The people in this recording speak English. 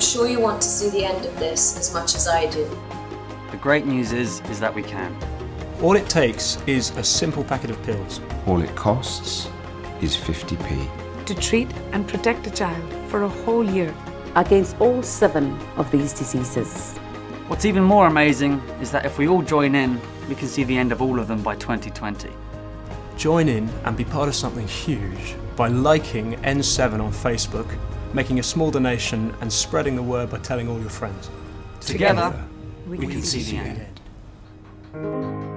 sure you want to see the end of this as much as I do. The great news is, is that we can. All it takes is a simple packet of pills. All it costs is 50p. To treat and protect a child for a whole year. Against all seven of these diseases. What's even more amazing is that if we all join in, we can see the end of all of them by 2020. Join in and be part of something huge by liking END7 on Facebook, making a small donation, and spreading the word by telling all your friends. Together, we, we can, see the the end. end.